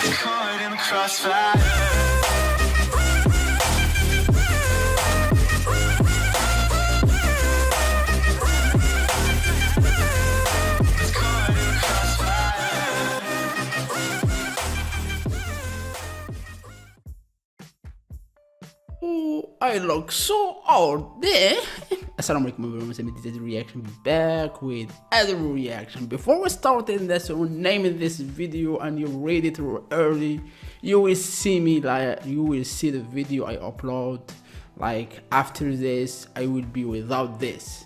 Caught in crossfire. Oh, I look so old there. Eh? Assalamu alaikum everyone, it's Meditated Reaction back with other reaction. Before we start in this naming this video and you read it early, you will see me like you will see the video I upload. Like after this, I will be without this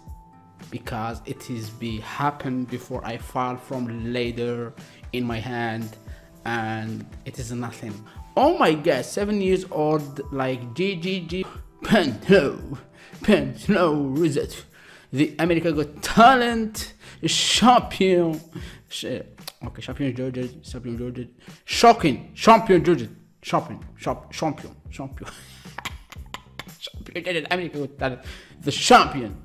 because it is be happened before I fall from ladder in my hand and it is nothing. Oh my god, seven years old like GGG Pento Pento Reset the America Got Talent champion okay champion Georgia champion Georgia shocking champion Georgia champion shop champion champion. Champion America Got Talent the champion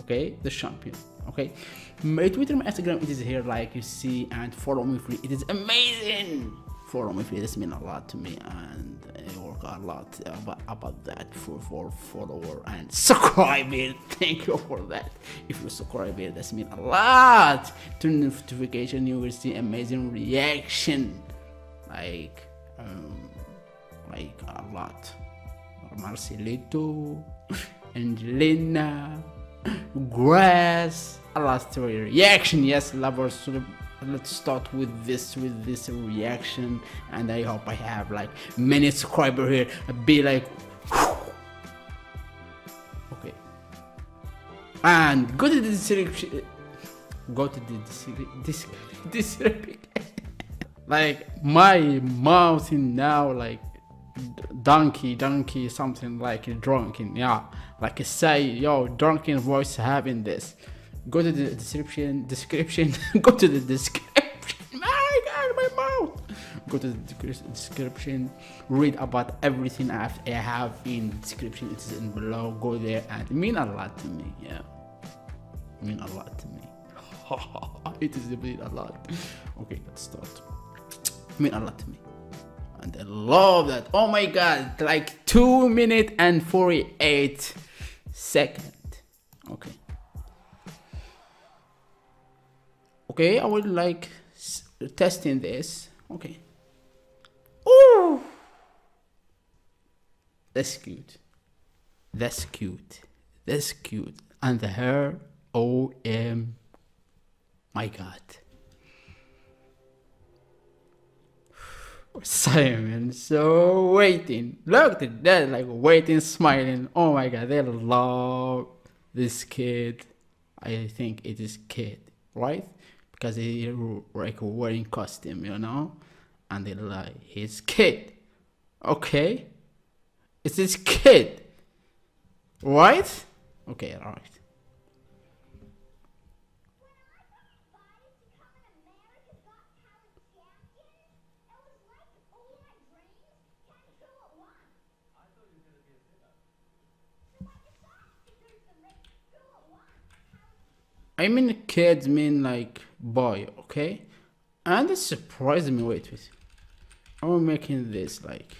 okay the champion okay. My twitter my instagram it is here like you see and follow me free it is amazing me free this mean a lot to me and i work a lot about, about that for for follower and subscribe it. Thank you for that. If you subscribe it this mean a lot. Turn notification you will see amazing reaction. Like um like a lot. Marcelito, Angelina, Grass, a lot story reaction. Yes, lovers. Let's start with this with this reaction, and I hope I have like many subscriber here. Be like, okay, and go to the description. Go to the description. description. like my mouth in now like donkey donkey something like drunken yeah like say yo drunken voice having this go to the description description go to the description. Ah, my god my mouth. Go to the description. Read about everything I have, I have in description. It's in below. Go there and mean a lot to me yeah. Mean a lot to me. It is mean a lot. Okay let's start. Mean a lot to me. And I love that. Oh my god, like two minute and 48 second. Okay, I would like testing this. Okay. Ooh, that's cute. That's cute. That's cute. And the hair, oh m, my god. Simon, so waiting. Look at that, like waiting, smiling. Oh my god, they love this kid. I think it is kid, right? Because he like wearing costume, you know, and they like his kid. Okay, it's his kid, right? Okay, all right. I mean kids mean like boy, okay? And it surprised me. Wait, wait. I'm making this like.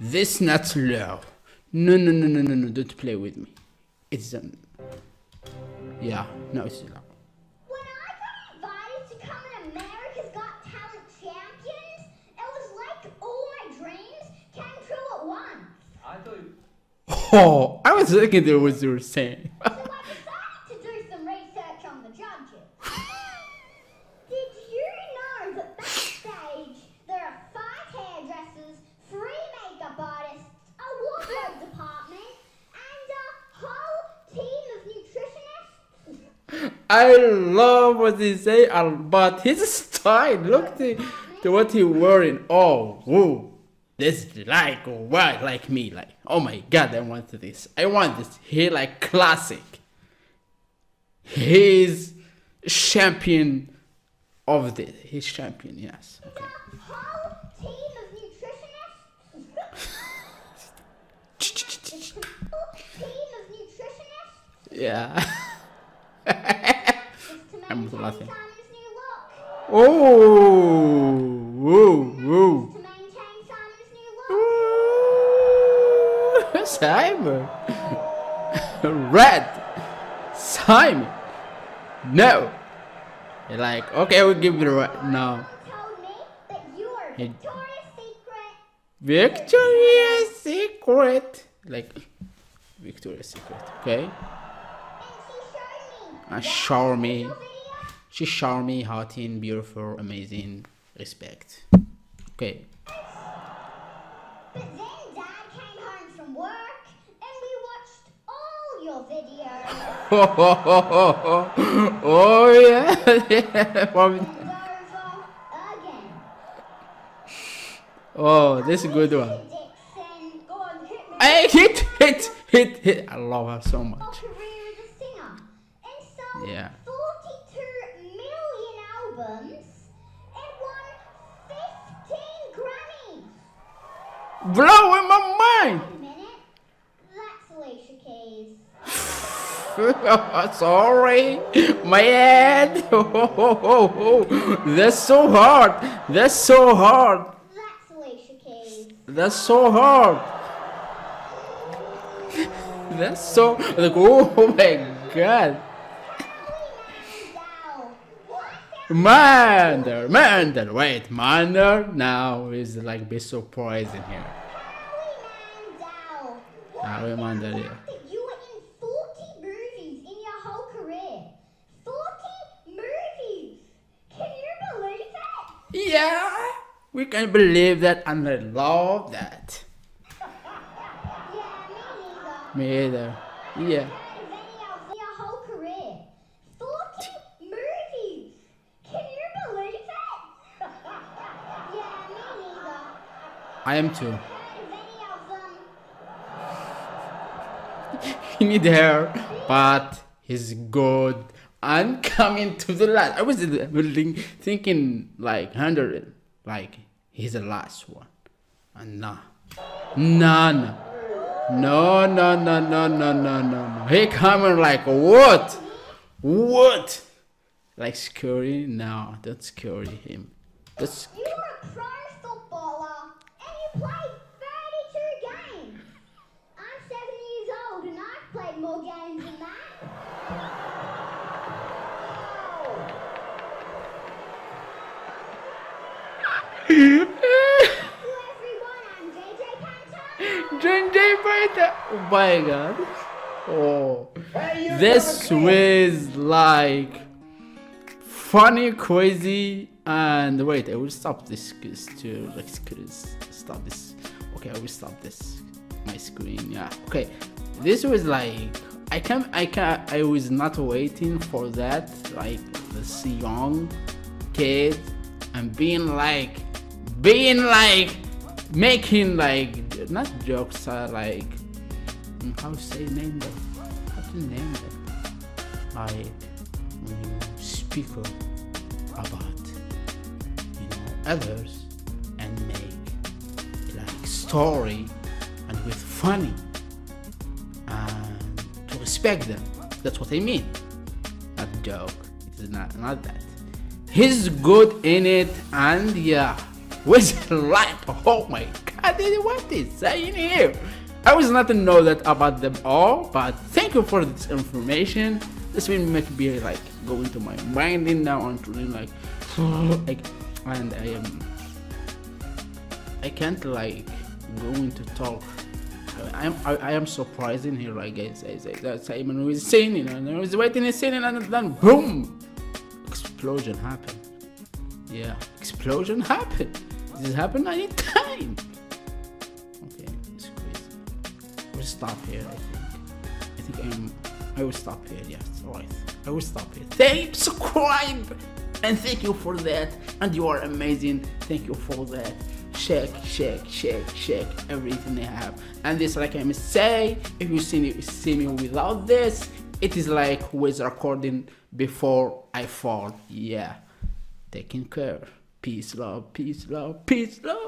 This not low. No, no, no, no, no, no. Don't play with me. It's um. Yeah, no, it's low. When I got invited to come in America's Got Talent Champions, it was like all my dreams came true at once. I thought you, Oh, I was thinking there was you were saying. So I decided to do some research on the judges. Did you know that backstage there are five hairdressers, three makeup artists, a wardrobe department, and a whole team of nutritionists? I love what he say, but his style. Look to, to what he wearing. Oh, whoa. This like what like me like oh my god I want this I want this he like classic he's champion of this he's champion yes okay A whole team of nutritionists? team of nutritionists Yeah. I'm laughing. Simon's new look. Oh, Simon. Red. Simon. No. You're like, okay, we'll give it a red. No. Told me that you are Hey. Victoria's Secret. Like, Victoria's Secret, okay? And me. Uh, show me. She charming, hot, and beautiful, amazing, respect. Okay. Videos. oh yeah. yeah. Again. oh, this is a good one. Hey, hit, hit, hit, hit. I love her so much. Yeah. 42 million albums and won 15 Grammys. Blowing my mind. Wait a minute. That's Alicia Keys. Sorry, my head. That's so hard. That's so hard. That's so hard. That's so like oh, oh my god. Mander, Mander, wait, Mander now is like be surprised in here. Howie Howie Mandel. Mandel, The yeah. fact that you were in 40 movies in your whole career. 40 movies. Can you believe it? Yeah, we can believe that and I love that. Yeah, me either. Yeah. Heard of any of your whole career. 40 movies. Can you believe it? yeah, me neither. I am too. Heard of any of them. He need hair, but he's good and coming to the last. I was thinking like hundred, like he's the last one, and nah, nah, nah. No, no, no, no, no, no, no, no. He coming like what? What? Like scary? No, don't scary him. That's You were a pro footballer and you played 32 games. I'm seven years old and I've played more games than Oh my god. Oh. This was like funny, crazy, and wait, I will stop this cause to like stop this. Okay, I will stop this. My screen, yeah. Okay, this was like I can I can I was not waiting for that like this young kid and being like being like making like not jokes are like how to say name them how to name them like when you speak about you know others and make like story and with funny and to respect them. That's what i mean. Not joke it is not not that. He's good in it and yeah with light. Oh my god what is saying here i was not to know that about them all but thank you for this information. This will make me like go into my mind in now and really like like and i am i can't like go into talk. I am I, I am surprising here like guys I say that Simon was singing and I was waiting and singing and then boom! Explosion happened. Yeah explosion happened. This happened anytime stop here I think. I think I'm I will stop here yes alright I will stop here. Thank subscribe and thank you for that. And you are amazing. Thank you for that. Check check check check everything I have. And this like I must say if you see me, see me without this it is like is recording before I fall. Yeah. Taking care. Peace love peace love peace love